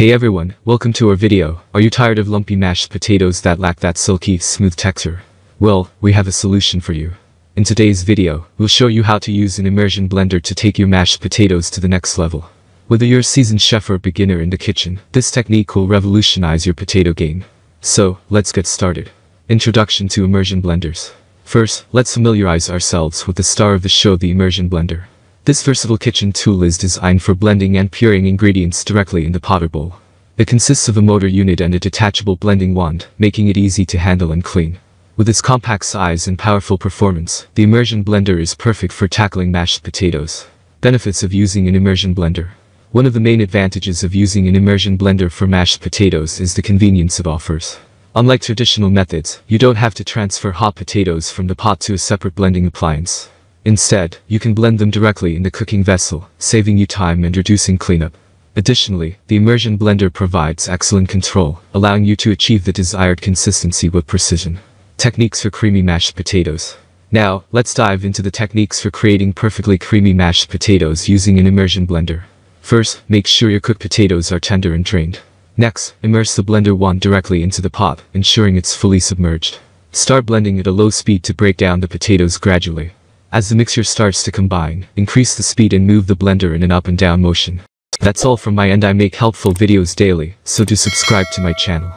Hey everyone, welcome to our video. Are you tired of lumpy mashed potatoes that lack that silky, smooth texture? Well, we have a solution for you. In today's video, we'll show you how to use an immersion blender to take your mashed potatoes to the next level. Whether you're a seasoned chef or beginner in the kitchen, this technique will revolutionize your potato game. So, let's get started. Introduction to Immersion Blenders. First, let's familiarize ourselves with the star of the show the Immersion Blender. This versatile kitchen tool is designed for blending and pureeing ingredients directly in the potter bowl. It consists of a motor unit and a detachable blending wand, making it easy to handle and clean. With its compact size and powerful performance, the immersion blender is perfect for tackling mashed potatoes. Benefits of using an immersion blender. One of the main advantages of using an immersion blender for mashed potatoes is the convenience it offers. Unlike traditional methods, you don't have to transfer hot potatoes from the pot to a separate blending appliance. Instead, you can blend them directly in the cooking vessel, saving you time and reducing cleanup. Additionally, the immersion blender provides excellent control, allowing you to achieve the desired consistency with precision. Techniques for creamy mashed potatoes. Now, let's dive into the techniques for creating perfectly creamy mashed potatoes using an immersion blender. First, make sure your cooked potatoes are tender and drained. Next, immerse the blender wand directly into the pot, ensuring it's fully submerged. Start blending at a low speed to break down the potatoes gradually. As the mixture starts to combine, increase the speed and move the blender in an up and down motion. That's all from my end I make helpful videos daily, so do subscribe to my channel.